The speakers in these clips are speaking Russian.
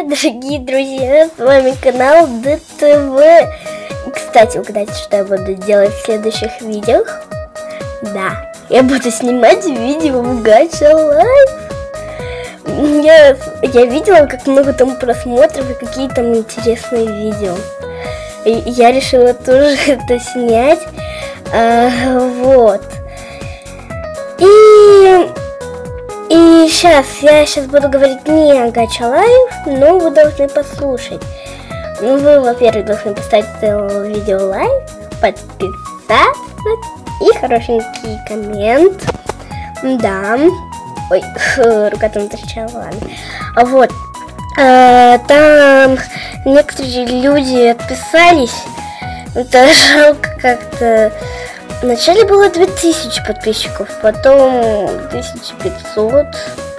привет, дорогие друзья! С вами канал ДТВ. Кстати, угадайте, что я буду делать в следующих видео? Да, я буду снимать видео в Gacha Life. Я, я видела, как много там просмотров и какие там интересные видео. И я решила тоже это снять. А, вот. Сейчас, я сейчас буду говорить не о Гача Лайв, но вы должны послушать. Вы, во-первых, должны поставить видео лайк, подписаться и хорошенький коммент. Да. Ой, рука там торчала, ладно. А вот, э, там некоторые люди отписались. Это жалко как-то Вначале было 2000 подписчиков, потом 1500,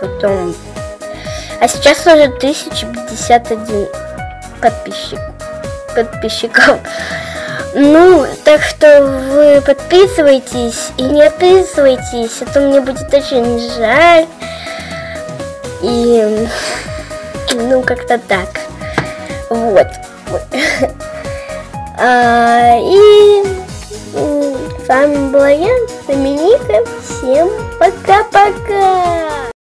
потом... А сейчас уже 1051 подписчик, подписчиков. Ну, так что вы подписывайтесь и не отписывайтесь, а то мне будет очень жаль. И, ну, как-то так. Вот. А, и с вами была я, Доминика. Всем пока-пока!